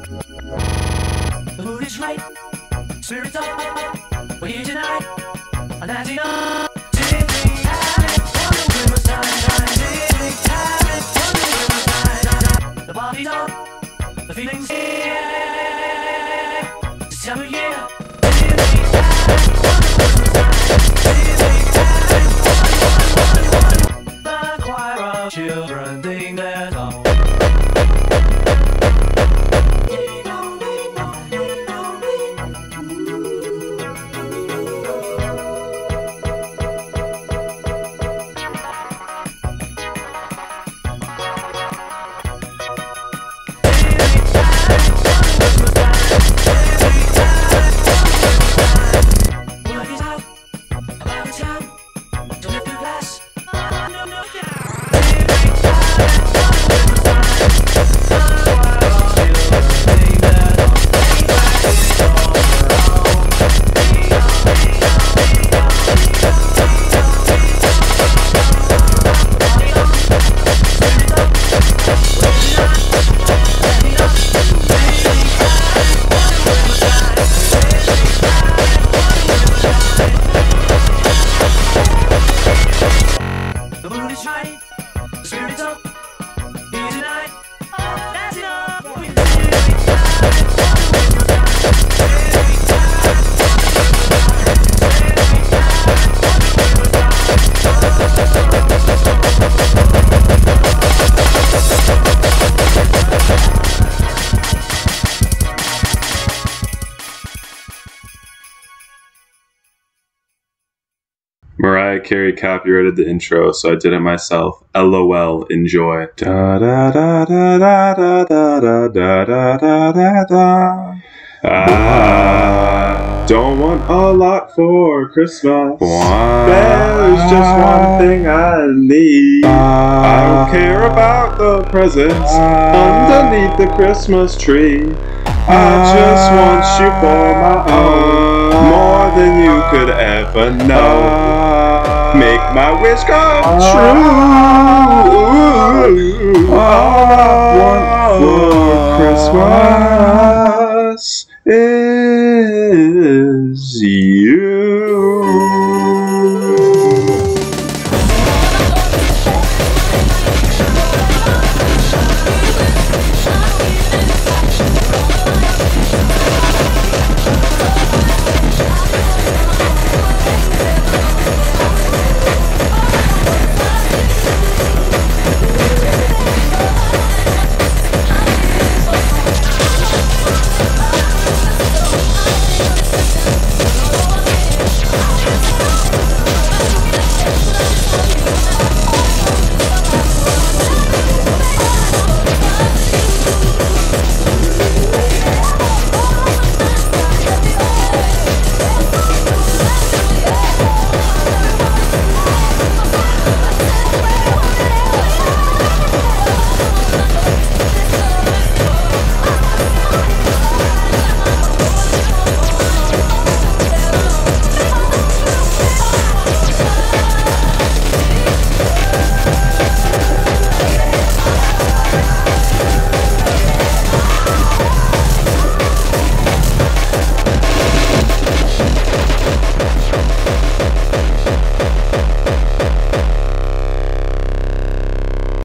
The mood is right, spirits up, we're here tonight, and that's enough. The party's on, the feeling's here. It's of year. The choir of children ding their dong. Mariah Carey copyrighted the intro, so I did it myself. LOL, enjoy. Da da da da da da da da da da da da da. I don't want a lot for Christmas. There's just one thing I need. I don't care about the presents underneath the Christmas tree. I just want you for my own, more than you could ever know. Make my wish come true. All I want for Christmas